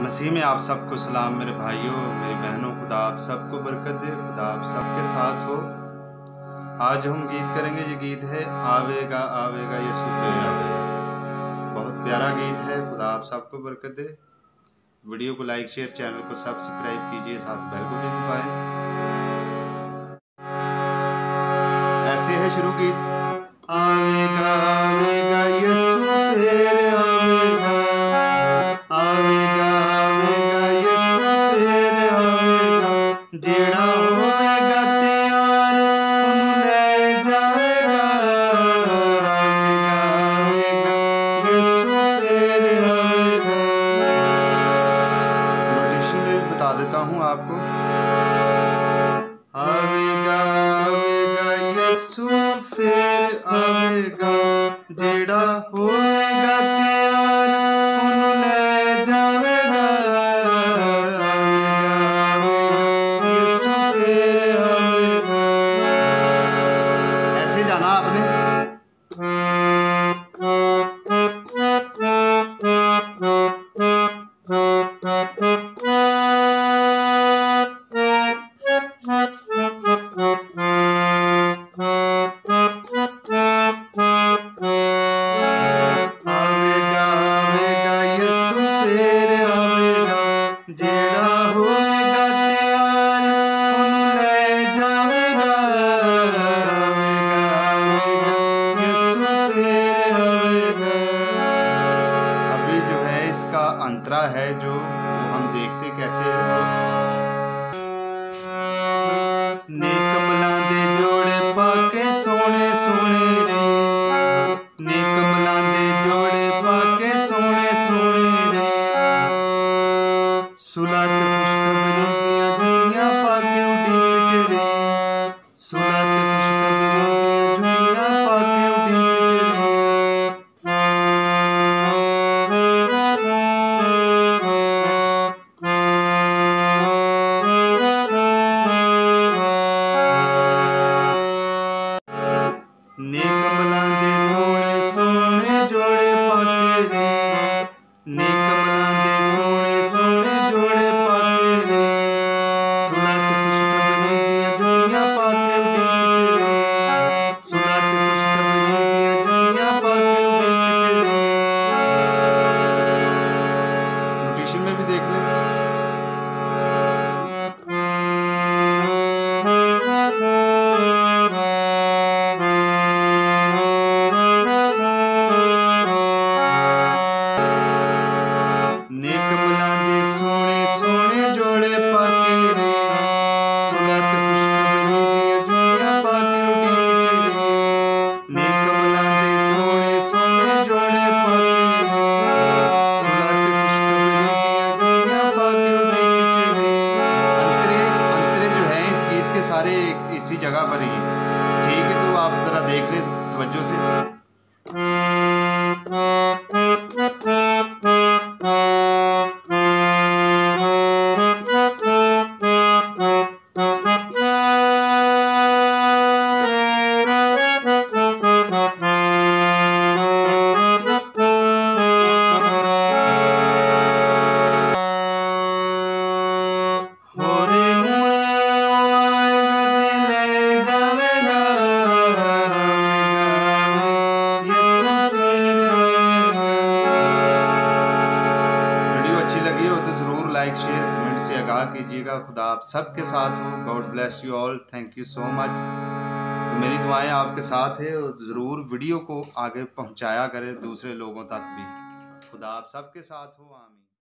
मसीह में आप सबको सलाम, मेरे भाइयों, मेरी बहनों, खुदा आप सबको बरकत दे, खुदा आप सबके साथ हो। आज हम गीत करेंगे, ये गीत है, आवेगा आवेगा यीशु आवेगा बहुत प्यारा गीत है, खुदा आप सबको बरकत दे। वीडियो को लाइक, शेयर, चैनल को सब्सक्राइब कीजिए, साथ बेल को भी दबाएँ। ऐसे है शुरू गीत। आवेगा हूँ आपको। आवेगा आवेगा यीशु फिर आवेगा जेड़ा होवेगा इसका अंतरा है जो वो हम देखते कैसे ने जोड़े पाके सोने सोने रे। जोड़े पाके सोने सोने रे। सुलत Nick. इसी जगह पर ही। ठीक है तो आप जरा देख लें तवज्जो से। अच्छी लगी हो तो ज़रूर लाइक शेयर कमेंट से आगाह कीजिएगा। खुदा आप सबके साथ हो। God bless you all thank you so much तो मेरी दुआएँ आपके साथ है और ज़रूर वीडियो को आगे पहुँचाया करें दूसरे लोगों तक भी। खुदा आप सबके साथ हो। आमीन।